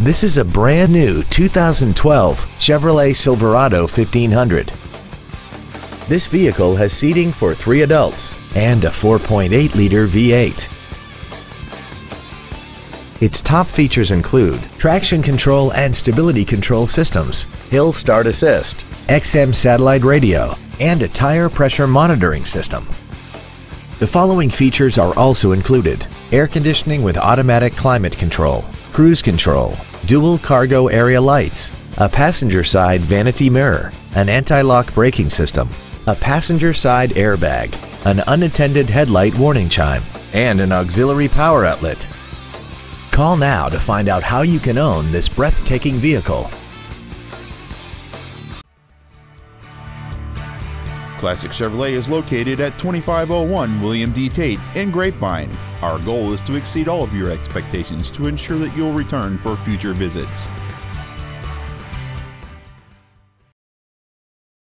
This is a brand new 2012 Chevrolet Silverado 1500. This vehicle has seating for three adults and a 4.8-liter V8. Its top features include traction control and stability control systems, hill start assist, XM satellite radio, and a tire pressure monitoring system. The following features are also included. Air conditioning with automatic climate control, cruise control, dual cargo area lights, a passenger side vanity mirror, an anti-lock braking system, a passenger side airbag, an unattended headlight warning chime, and an auxiliary power outlet. Call now to find out how you can own this breathtaking vehicle. Classic Chevrolet is located at 2501 William D. Tate in Grapevine. Our goal is to exceed all of your expectations to ensure that you'll return for future visits.